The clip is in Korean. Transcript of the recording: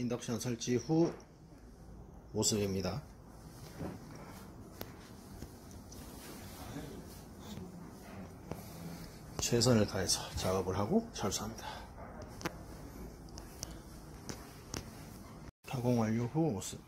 인덕션 설치 후 모습입니다. 최선을 다해서 작업을 하고 철수합니다. 가공 완료 후 모습.